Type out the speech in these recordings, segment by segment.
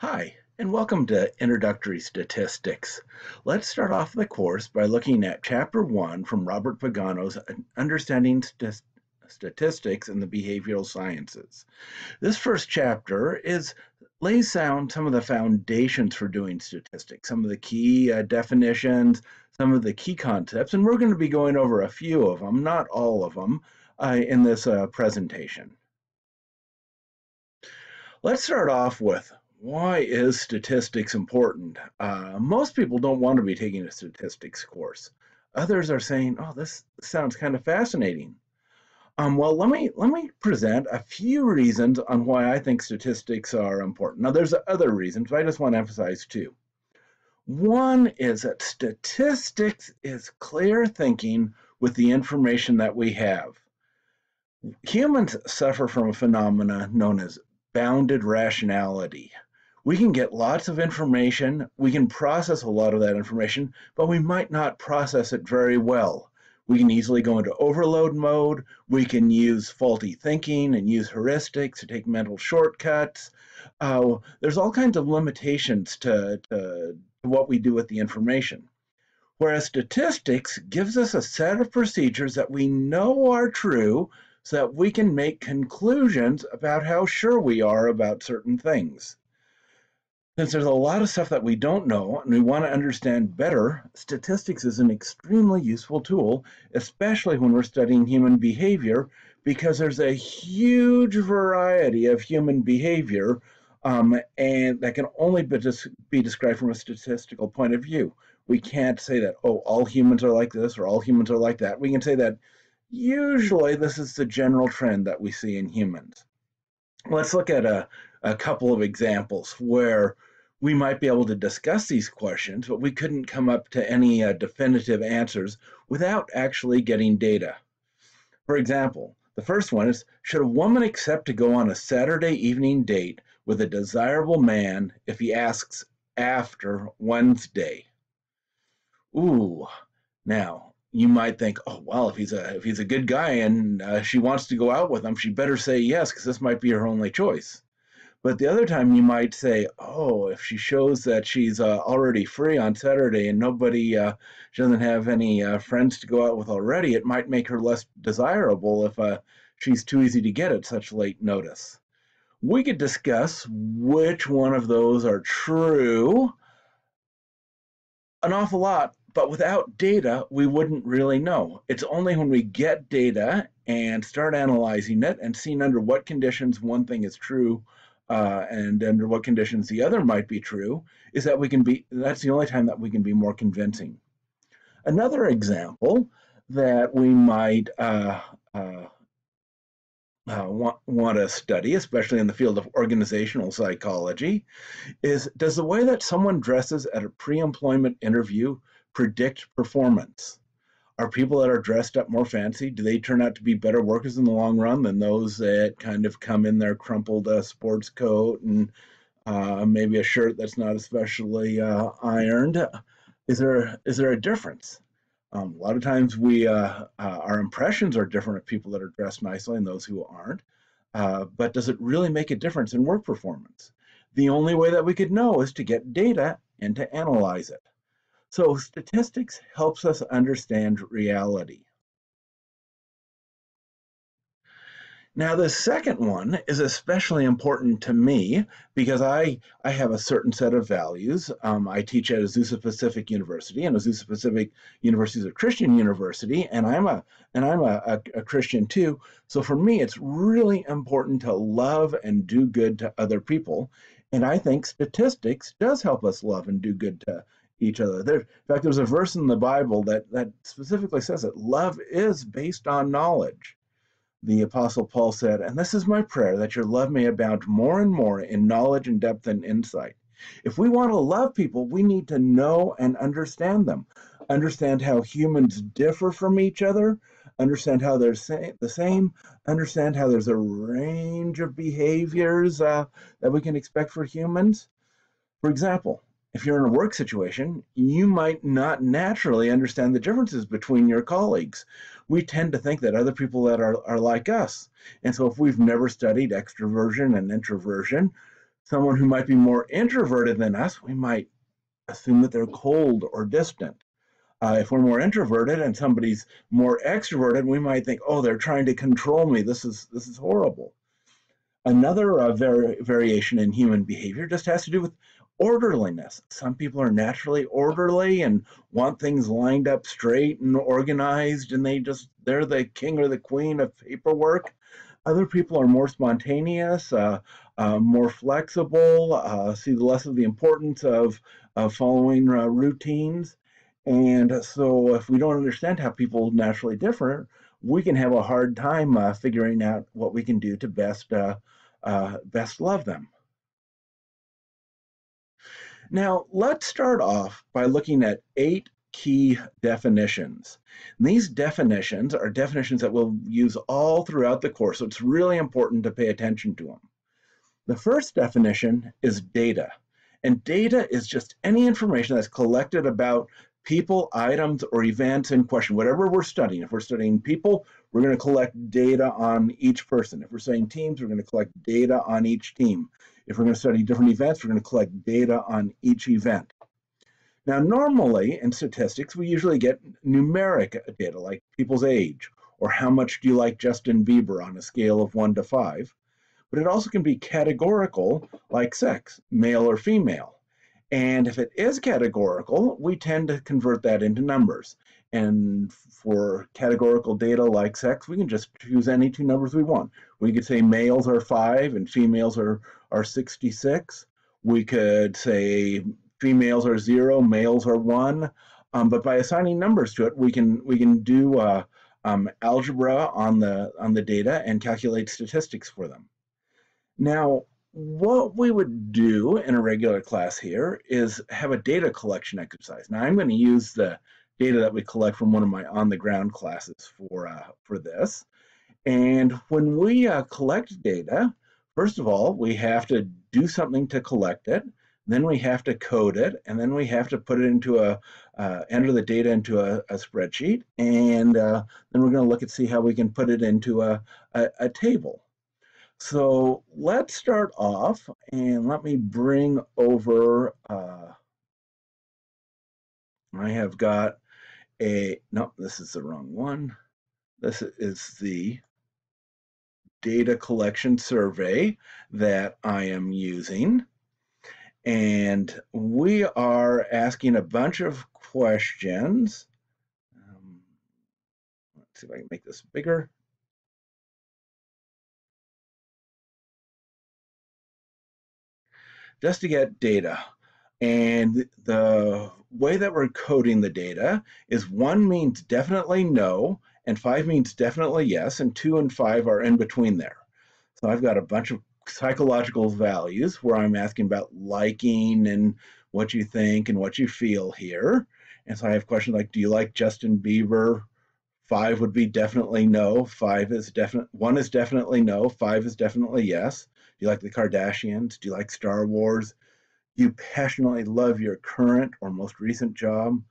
Hi, and welcome to Introductory Statistics. Let's start off the course by looking at Chapter 1 from Robert Pagano's Understanding St Statistics in the Behavioral Sciences. This first chapter is lays down some of the foundations for doing statistics, some of the key uh, definitions, some of the key concepts, and we're going to be going over a few of them, not all of them, uh, in this uh, presentation. Let's start off with why is statistics important? Uh, most people don't want to be taking a statistics course. Others are saying, "Oh, this sounds kind of fascinating." Um, well, let me let me present a few reasons on why I think statistics are important. Now, there's other reasons, but I just want to emphasize two. One is that statistics is clear thinking with the information that we have. Humans suffer from a phenomena known as bounded rationality we can get lots of information, we can process a lot of that information, but we might not process it very well. We can easily go into overload mode. We can use faulty thinking and use heuristics to take mental shortcuts. Uh, there's all kinds of limitations to, to, to what we do with the information. Whereas statistics gives us a set of procedures that we know are true so that we can make conclusions about how sure we are about certain things. Since there's a lot of stuff that we don't know and we want to understand better, statistics is an extremely useful tool, especially when we're studying human behavior, because there's a huge variety of human behavior um, and that can only be, be described from a statistical point of view. We can't say that, oh, all humans are like this or all humans are like that. We can say that usually this is the general trend that we see in humans. Let's look at a, a couple of examples where we might be able to discuss these questions, but we couldn't come up to any uh, definitive answers without actually getting data. For example, the first one is Should a woman accept to go on a Saturday evening date with a desirable man if he asks after Wednesday? Ooh, now you might think, oh well, if he's a if he's a good guy and uh, she wants to go out with him, she better say yes because this might be her only choice. But the other time you might say, oh, if she shows that she's uh, already free on Saturday and nobody, uh, she doesn't have any uh, friends to go out with already, it might make her less desirable if uh, she's too easy to get at such late notice. We could discuss which one of those are true an awful lot, but without data, we wouldn't really know. It's only when we get data and start analyzing it and seeing under what conditions one thing is true uh, and under what conditions the other might be true, is that we can be, that's the only time that we can be more convincing. Another example that we might uh, uh, uh, want, want to study, especially in the field of organizational psychology, is does the way that someone dresses at a pre-employment interview predict performance? Are people that are dressed up more fancy do they turn out to be better workers in the long run than those that kind of come in their crumpled uh, sports coat and uh, maybe a shirt that's not especially uh, ironed? Is there is there a difference? Um, a lot of times we uh, uh, our impressions are different of people that are dressed nicely and those who aren't uh, but does it really make a difference in work performance? The only way that we could know is to get data and to analyze it so statistics helps us understand reality. Now, the second one is especially important to me because I, I have a certain set of values. Um, I teach at Azusa Pacific University, and Azusa Pacific University is a Christian university, and I'm a and I'm a, a, a Christian too. So for me, it's really important to love and do good to other people, and I think statistics does help us love and do good to each other. There, in fact, there's a verse in the Bible that, that specifically says that love is based on knowledge. The Apostle Paul said, And this is my prayer, that your love may abound more and more in knowledge and depth and insight. If we want to love people, we need to know and understand them. Understand how humans differ from each other, understand how they're the same, understand how there's a range of behaviors uh, that we can expect for humans. For example, if you're in a work situation, you might not naturally understand the differences between your colleagues. We tend to think that other people that are, are like us. And so if we've never studied extroversion and introversion, someone who might be more introverted than us, we might assume that they're cold or distant. Uh, if we're more introverted and somebody's more extroverted, we might think, "Oh, they're trying to control me. This is this is horrible." Another uh, vari variation in human behavior just has to do with orderliness. Some people are naturally orderly and want things lined up straight and organized, and they just they're the king or the queen of paperwork. Other people are more spontaneous, uh, uh, more flexible, uh, see less of the importance of, following uh, routines. And so, if we don't understand how people naturally differ, we can have a hard time uh, figuring out what we can do to best uh, best love them. Now, let's start off by looking at eight key definitions. These definitions are definitions that we'll use all throughout the course, so it's really important to pay attention to them. The first definition is data. And data is just any information that's collected about people, items, or events in question, whatever we're studying. If we're studying people, we're going to collect data on each person. If we're studying teams, we're going to collect data on each team. If we're going to study different events, we're going to collect data on each event. Now, normally in statistics, we usually get numeric data like people's age or how much do you like Justin Bieber on a scale of one to five. But it also can be categorical like sex, male or female. And if it is categorical, we tend to convert that into numbers. And for categorical data like sex, we can just choose any two numbers we want. We could say males are five and females are, are 66. We could say females are zero, males are one. Um, but by assigning numbers to it, we can we can do uh, um, algebra on the on the data and calculate statistics for them. Now, what we would do in a regular class here is have a data collection exercise. Now, I'm going to use the data that we collect from one of my on-the-ground classes for, uh, for this. And when we uh, collect data, first of all, we have to do something to collect it. Then we have to code it, and then we have to put it into a, uh, enter the data into a, a spreadsheet, and uh, then we're going to look and see how we can put it into a, a, a table. So let's start off, and let me bring over, uh, I have got a, no, this is the wrong one. This is the data collection survey that I am using. And we are asking a bunch of questions. Um, let's see if I can make this bigger. Just to get data. And the way that we're coding the data is one means definitely no, and five means definitely yes, and two and five are in between there. So I've got a bunch of psychological values where I'm asking about liking and what you think and what you feel here. And so I have questions like, do you like Justin Bieber? Five would be definitely no. Five is definite. One is definitely no. Five is definitely yes. Do you like the Kardashians? Do you like Star Wars? Do you passionately love your current or most recent job?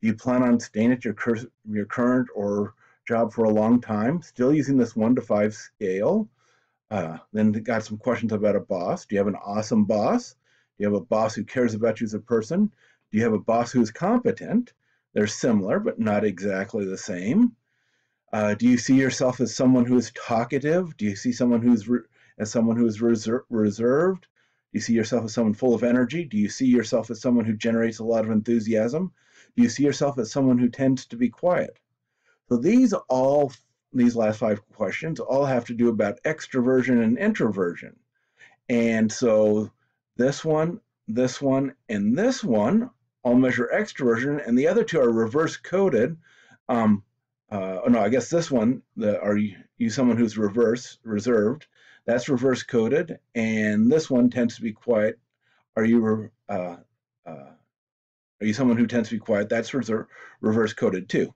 Do you plan on staying at your, cur- your current or job for a long time? Still using this one to five scale. Uh, then got some questions about a boss. Do you have an awesome boss? Do you have a boss who cares about you as a person? Do you have a boss who's competent? They're similar, but not exactly the same. Uh, do you see yourself as someone who is talkative? Do you see someone who's as someone who is reser reserved? Do you see yourself as someone full of energy? Do you see yourself as someone who generates a lot of enthusiasm? Do you see yourself as someone who tends to be quiet? So these all these last five questions all have to do about extroversion and introversion. And so this one, this one, and this one all measure extroversion, and the other two are reverse coded. Um, uh, oh no, I guess this one, the, are you, you someone who's reverse reserved? That's reverse coded, and this one tends to be quiet. Are you uh, uh, are you someone who tends to be quiet? That's reverse coded too.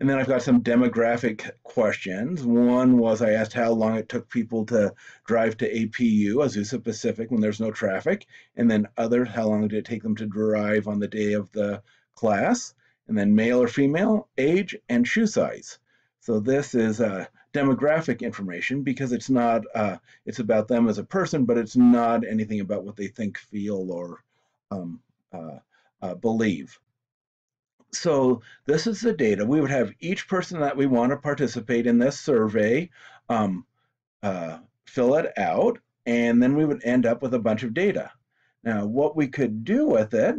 And then I've got some demographic questions. One was I asked how long it took people to drive to APU, Azusa Pacific, when there's no traffic. And then other, how long did it take them to drive on the day of the class? And then male or female, age, and shoe size. So this is uh, demographic information because it's not uh, it's about them as a person, but it's not anything about what they think, feel, or um, uh, uh, believe. So this is the data. We would have each person that we want to participate in this survey um, uh, fill it out, and then we would end up with a bunch of data. Now, what we could do with it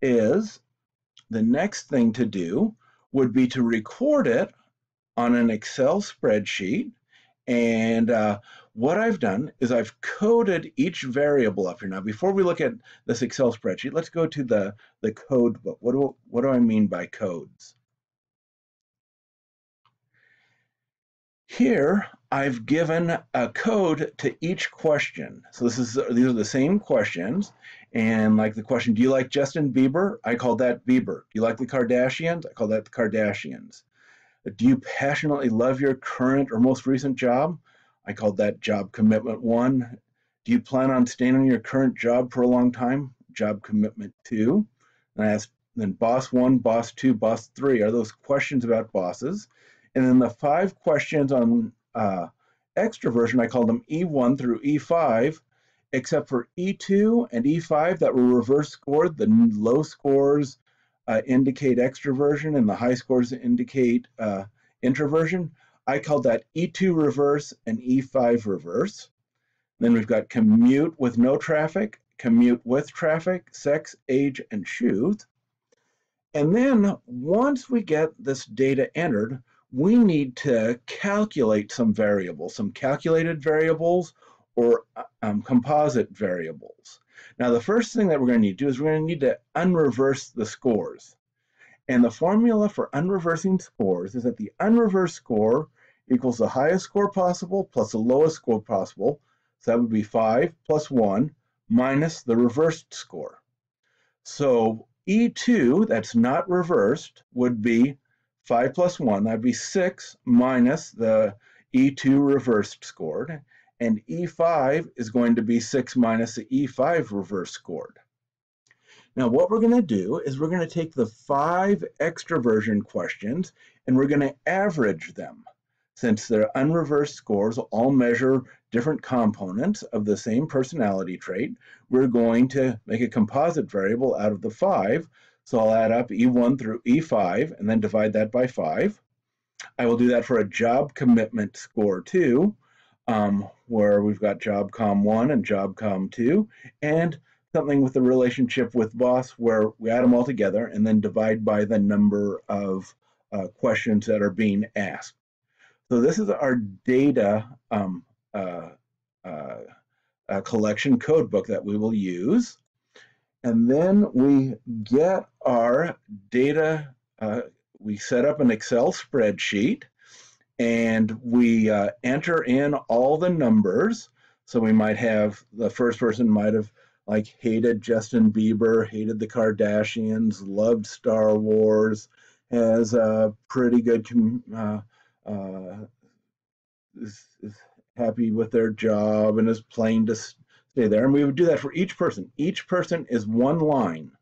is the next thing to do would be to record it on an Excel spreadsheet. And uh, what I've done is I've coded each variable up here. Now, before we look at this Excel spreadsheet, let's go to the, the code book. What do, what do I mean by codes? Here, I've given a code to each question. So this is these are the same questions. And like the question, do you like Justin Bieber? I call that Bieber. Do you like the Kardashians? I call that the Kardashians. Do you passionately love your current or most recent job? I called that job commitment one. Do you plan on staying on your current job for a long time? Job commitment two. And I asked then boss one, boss two, boss three. Are those questions about bosses? And then the five questions on uh, extroversion, I called them E1 through E5, except for E2 and E5 that were reverse scored. The low scores uh, indicate extroversion and the high scores indicate uh, introversion. I called that E2 reverse and E5 reverse. Then we've got commute with no traffic, commute with traffic, sex, age, and shoes. And then once we get this data entered, we need to calculate some variables, some calculated variables or um, composite variables. Now, the first thing that we're going to need to do is we're going to need to unreverse the scores. And the formula for unreversing scores is that the unreversed score equals the highest score possible plus the lowest score possible. So that would be 5 plus 1 minus the reversed score. So E2, that's not reversed, would be 5 plus 1. That'd be 6 minus the E2 reversed scored and E5 is going to be 6 minus the E5 reverse scored. Now what we're going to do is we're going to take the five extroversion questions and we're going to average them. Since their unreversed scores all measure different components of the same personality trait, we're going to make a composite variable out of the five. So I'll add up E1 through E5 and then divide that by 5. I will do that for a job commitment score too, um, where we've got JobCom1 and JobCom2, and something with the relationship with boss where we add them all together and then divide by the number of uh, questions that are being asked. So this is our data um, uh, uh, uh collection code book that we will use. And then we get our data, uh, we set up an Excel spreadsheet and we uh, enter in all the numbers. So we might have the first person might have like hated Justin Bieber, hated the Kardashians, loved Star Wars, has a pretty good, uh, uh, is, is happy with their job and is playing to stay there. And we would do that for each person. Each person is one line.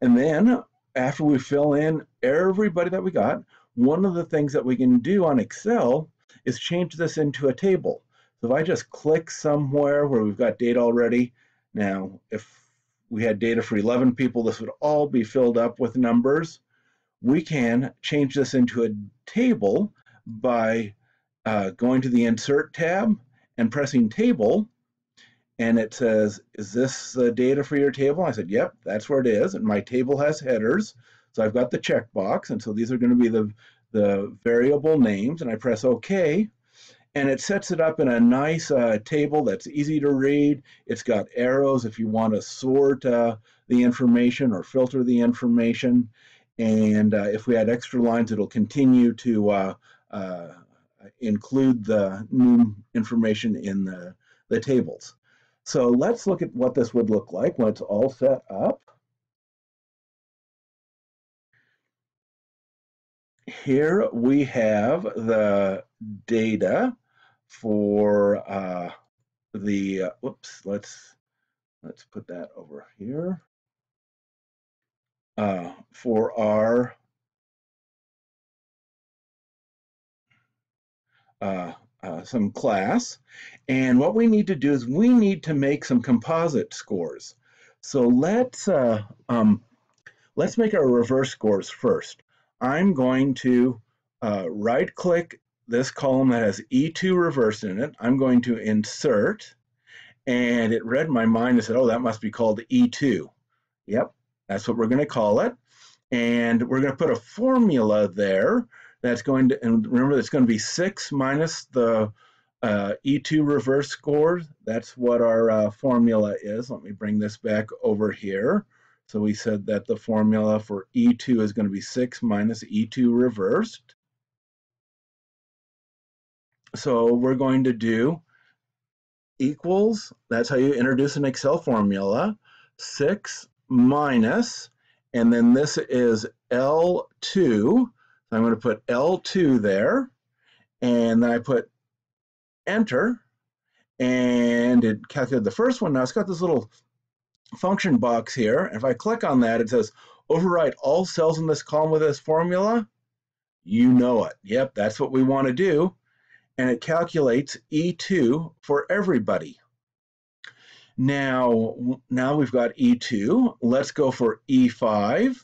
And then after we fill in everybody that we got, one of the things that we can do on Excel is change this into a table. So if I just click somewhere where we've got data already, now if we had data for 11 people, this would all be filled up with numbers. We can change this into a table by uh, going to the Insert tab and pressing Table, and it says, is this the data for your table? I said, yep, that's where it is, and my table has headers. So I've got the checkbox, and so these are going to be the, the variable names, and I press OK, and it sets it up in a nice uh, table that's easy to read. It's got arrows if you want to sort uh, the information or filter the information. And uh, if we add extra lines, it'll continue to uh, uh, include the new information in the, the tables. So let's look at what this would look like when it's all set up. Here we have the data for uh, the, uh, whoops, let's, let's put that over here. Uh, for our uh, uh, some class. And what we need to do is we need to make some composite scores. So let's, uh, um, let's make our reverse scores first. I'm going to uh, right click this column that has E2 reversed in it. I'm going to insert, and it read my mind and said, oh, that must be called E2. Yep, that's what we're going to call it. And we're going to put a formula there that's going to, and remember that's going to be 6 minus the uh, E2 reverse score. That's what our uh, formula is. Let me bring this back over here. So we said that the formula for E2 is going to be 6 minus E2 reversed. So we're going to do equals, that's how you introduce an Excel formula, 6 minus, and then this is L2. So I'm going to put L2 there, and then I put enter, and it calculated the first one. Now it's got this little function box here. If I click on that, it says overwrite all cells in this column with this formula. You know it. Yep, that's what we want to do and it calculates E2 for everybody. Now, now we've got E2. Let's go for E5.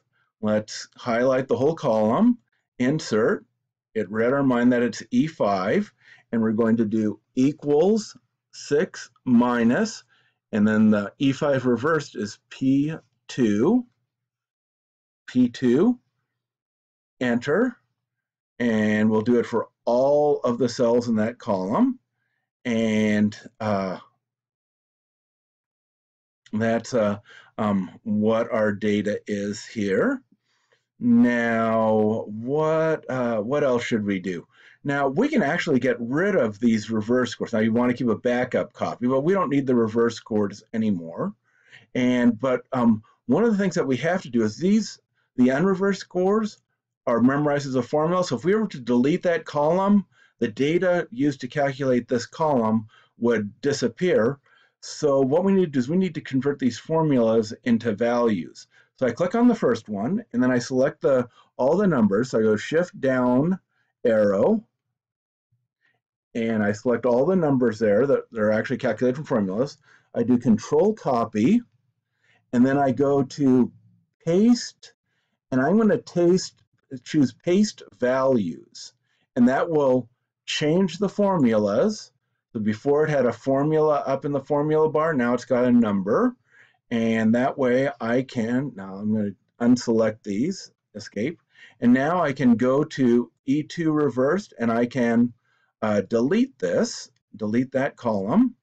Let's highlight the whole column, insert. It read our mind that it's E5, and we're going to do equals 6 minus, and then the E5 reversed is P2, P2, enter, and we'll do it for all of the cells in that column. And uh, that's uh, um, what our data is here. Now, what uh, what else should we do? Now, we can actually get rid of these reverse scores. Now, you want to keep a backup copy, but we don't need the reverse scores anymore. And but um, one of the things that we have to do is these the unreversed scores are memorized as a formula. So if we were to delete that column, the data used to calculate this column would disappear. So what we need to do is we need to convert these formulas into values. So I click on the first one, and then I select the all the numbers. So I go shift down arrow, and I select all the numbers there that are actually calculated from formulas. I do control copy, and then I go to paste, and I'm going to taste choose paste values, and that will change the formulas. So before it had a formula up in the formula bar, now it's got a number. And that way I can, now I'm going to unselect these, escape. And now I can go to E2 reversed and I can uh, delete this, delete that column.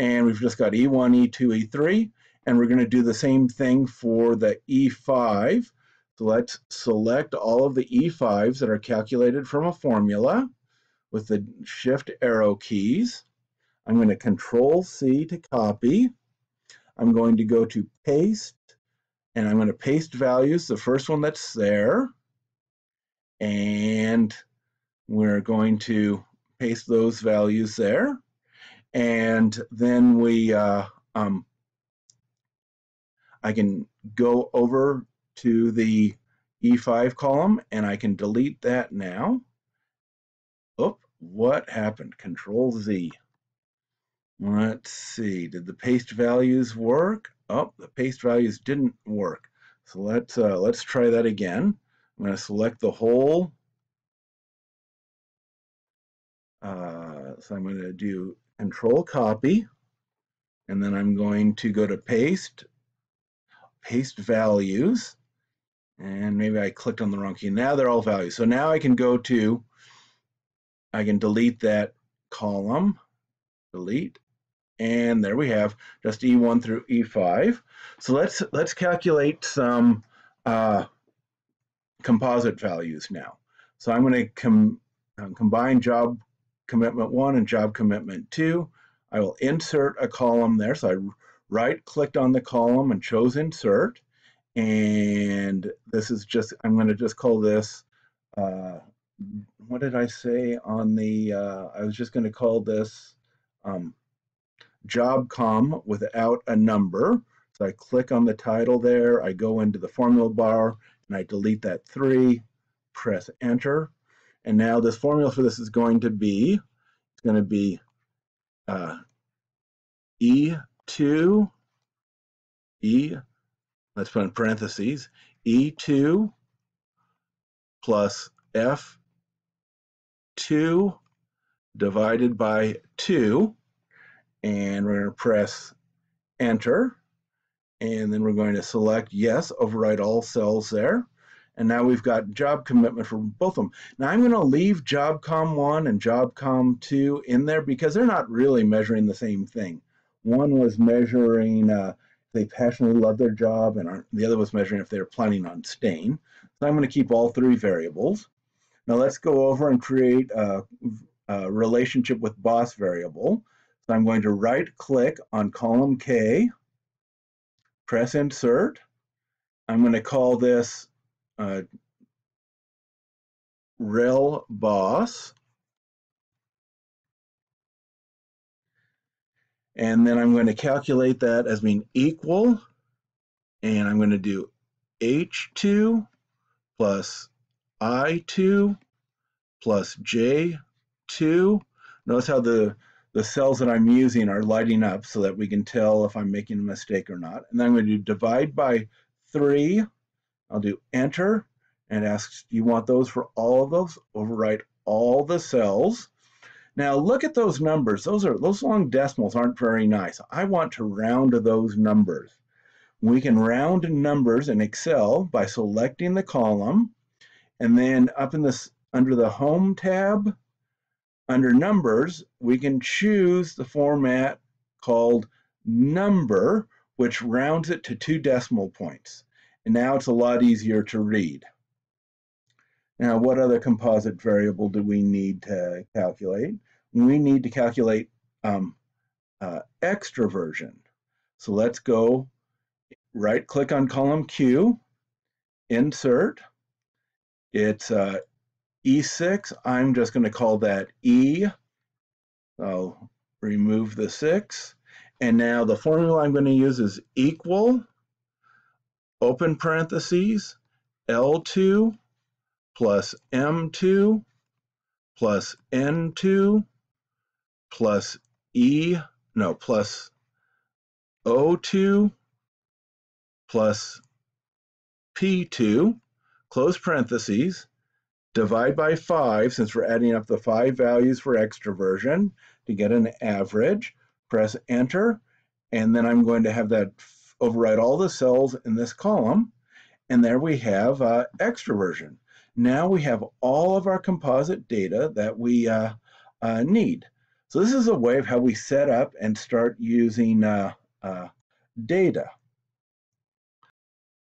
And we've just got E1, E2, E3. And we're going to do the same thing for the E5. So let's select all of the E5s that are calculated from a formula with the shift arrow keys. I'm going to control C to copy. I'm going to go to paste and I'm going to paste values, the first one that's there. And we're going to paste those values there. And then we, uh, um, I can go over to the E5 column and I can delete that now. Oh, what happened? Control Z. Let's see, did the paste values work? Oh, the paste values didn't work. So let's, uh, let's try that again. I'm going to select the whole. Uh, so I'm going to do control copy, and then I'm going to go to paste, paste values, and maybe I clicked on the wrong key. Now they're all values. So now I can go to, I can delete that column, delete, and there we have just E1 through E5. So let's let's calculate some uh, composite values now. So I'm going to com uh, combine job commitment one and job commitment two. I will insert a column there. So I right clicked on the column and chose insert. And this is just I'm going to just call this uh, what did I say on the uh, I was just going to call this um, job com without a number. So I click on the title there. I go into the formula bar and I delete that three. Press enter And now this formula for this is going to be, it's going to be uh, E2, E, let's put in parentheses, E2 plus F2 divided by 2. And we're going to press enter. And then we're going to select yes, override all cells there. And now we've got job commitment for both of them. Now I'm going to leave JobCom1 and JobCom2 in there because they're not really measuring the same thing. One was measuring uh, they passionately love their job, and the other was measuring if they're planning on staying. So I'm going to keep all three variables. Now let's go over and create a, a relationship with boss variable. So I'm going to right click on column K, press insert. I'm going to call this uh, rel boss. And then I'm going to calculate that as being equal, and I'm going to do H2 plus I2 plus J2. Notice how the, the cells that I'm using are lighting up so that we can tell if I'm making a mistake or not. And then I'm going to do divide by 3. I'll do enter and ask, do you want those for all of those? Overwrite all the cells. Now look at those numbers. Those are those long decimals aren't very nice. I want to round those numbers. We can round numbers in Excel by selecting the column and then up in this under the home tab under numbers we can choose the format called number which rounds it to two decimal points. And now it's a lot easier to read. Now, what other composite variable do we need to calculate? We need to calculate um, uh, extroversion. So let's go right click on column Q, insert. It's uh, E6. I'm just going to call that E. I'll remove the 6. And now the formula I'm going to use is equal, open parentheses, L2 plus M2 plus N2 plus E, no, plus O2 plus P2, close parentheses, divide by 5, since we're adding up the five values for extroversion to get an average, press enter, and then I'm going to have that override all the cells in this column, and there we have uh, extroversion. Now we have all of our composite data that we uh, uh, need. So this is a way of how we set up and start using uh, uh, data.